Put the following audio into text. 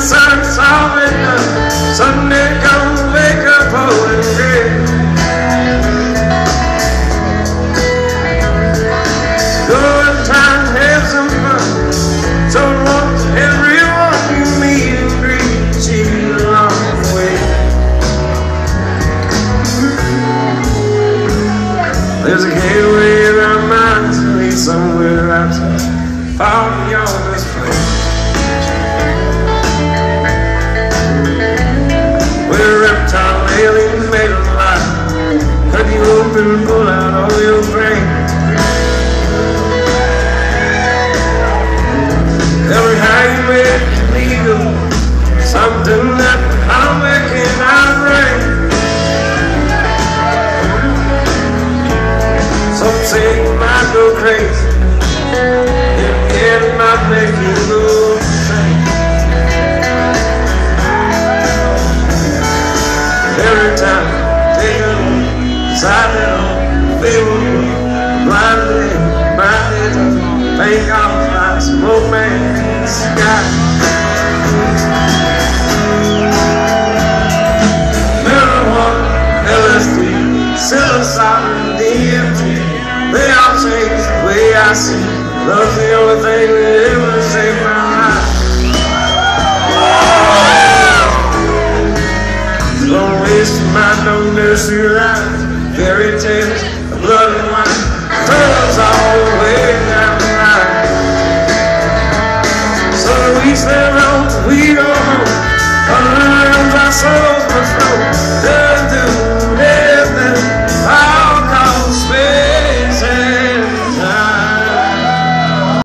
sun salvation. Sunday comes, wake up, old oh, and gray. Good time, have some fun. So want everyone you meet and greet you along the way. There's a gateway that leads somewhere out far beyond this place. Aliens made of light cut you open and pull out all your brain. Every make legal something that I cannot bring. Some say might go crazy. It might make you Every time, take a look, decide it on, look, blindly, blindly, think off like smoke man in the sky. Marijuana, LSD, psilocybin, DMT, they all change the way I see. Love's the only thing This my no nursery rhyme, fairy tales, blood and wine, pearls all the way down the line. So we slept